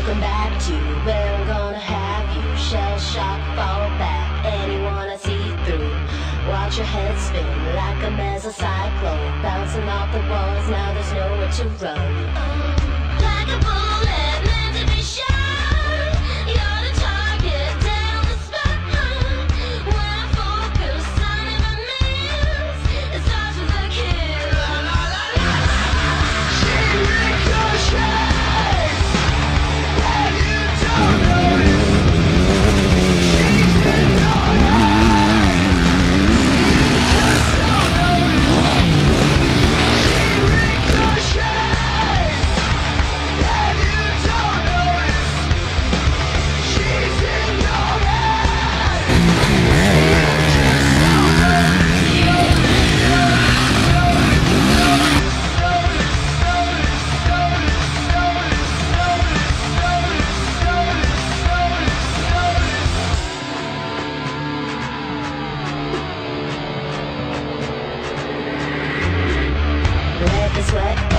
Welcome back to where I'm gonna have you. Shell shock, fall back, anyone I see through. Watch your head spin like a mesocyclone. Bouncing off the walls, now there's nowhere to run. Sweat